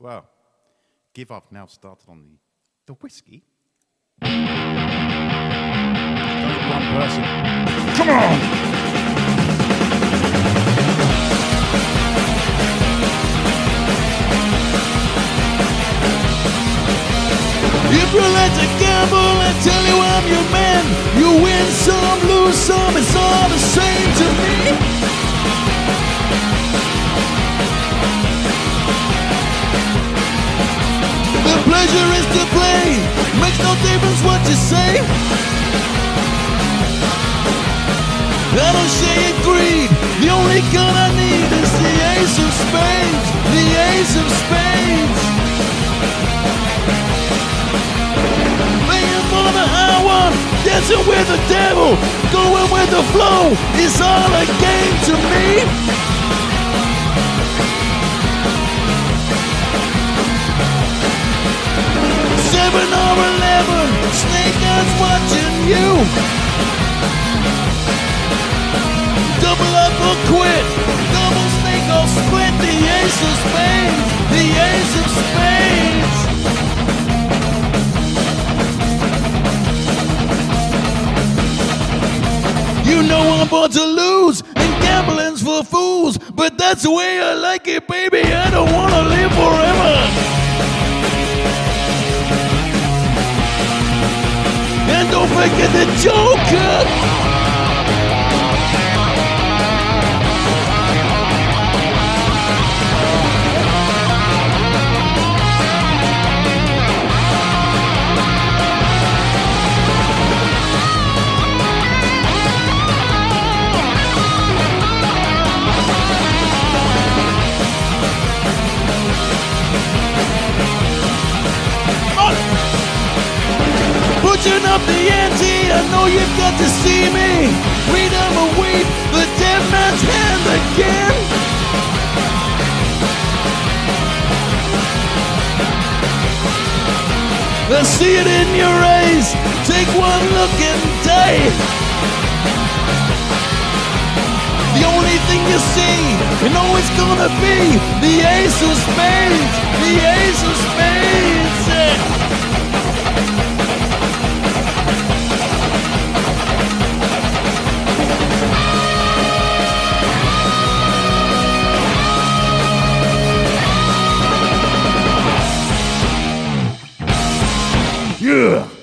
Well, give up now started on the the whiskey. One person. Come on! If you like to gamble, I tell you I'm your man. You win some, lose some, it's all the same to me. Pleasure is to play, makes no difference what you say. I don't share your greed, the only gun I need is the ace of spades, the ace of spades. Playing for the high one, dancing with the devil, going with the flow is all a game to me. Or eleven, snake eyes watching you. Double up or quit, double snake or split. The ace of spades, the ace of spades. You know I'm born to lose, and gambling's for fools. But that's the way I like it, baby. And don't the Joker. Up the ante, I know you've got to see me. Freedom await the dead man's hand again. I see it in your eyes. Take one look and die. The only thing you see, and always gonna be the ace of spades, the ace of spades. Yeah.